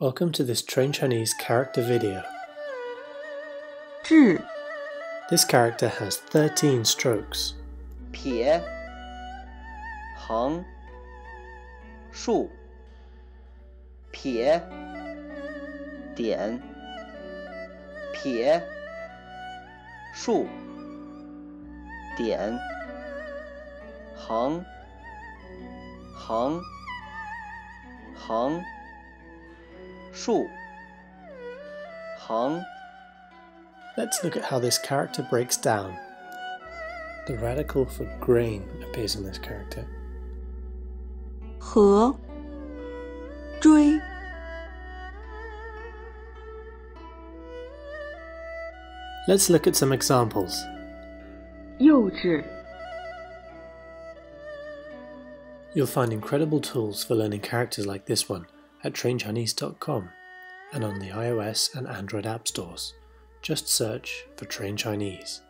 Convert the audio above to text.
Welcome to this trainchinese character video. 稚 This character has 13 strokes. 撇横竖撇点撇竖点横横横。横 shu, hang. Let's look at how this character breaks down. The radical for grain appears in this character. 禾隹 Let's look at some examples. 幼稚 You'll find incredible tools for learning characters like this one at trainchinese.com and on the iOS and Android app stores. Just search for trainchinese.